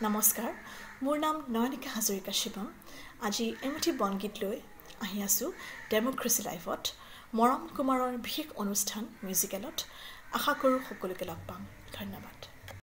নমস্কাৰ মোৰ নাম নয়নিকা হাজৰিকা শিৱম। আজি এমুঠি বনগীত লৈ আহি আছোঁ ডেম'ক্ৰেচি লাইফত মৰম কুমাৰৰ বিশেষ অনুষ্ঠান মিউজিকেলত আশা কৰোঁ সকলোকে লগ পাম। ধন্যবাদ।